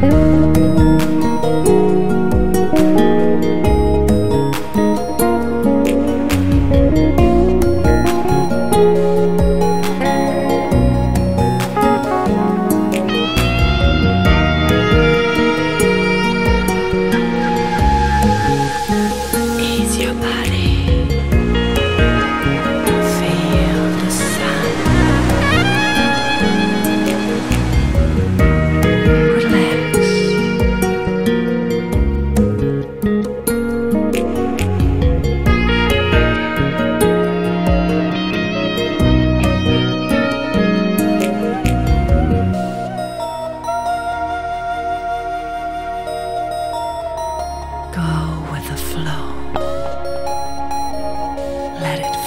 Thank. Let it